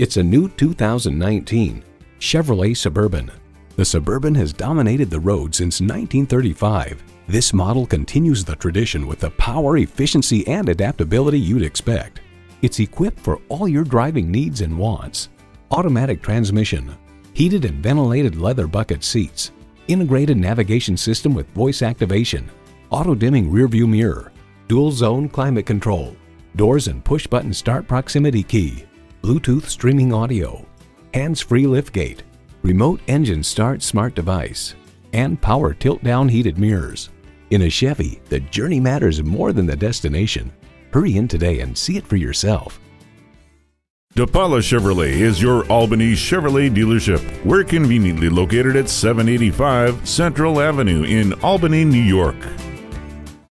It's a new 2019 Chevrolet Suburban. The Suburban has dominated the road since 1935. This model continues the tradition with the power, efficiency, and adaptability you'd expect. It's equipped for all your driving needs and wants. Automatic transmission, heated and ventilated leather bucket seats, integrated navigation system with voice activation, auto-dimming rearview mirror, dual zone climate control, doors and push-button start proximity key, Bluetooth streaming audio, hands-free liftgate, remote engine start smart device, and power tilt-down heated mirrors. In a Chevy, the journey matters more than the destination. Hurry in today and see it for yourself. DePaula Chevrolet is your Albany Chevrolet dealership. We're conveniently located at 785 Central Avenue in Albany, New York.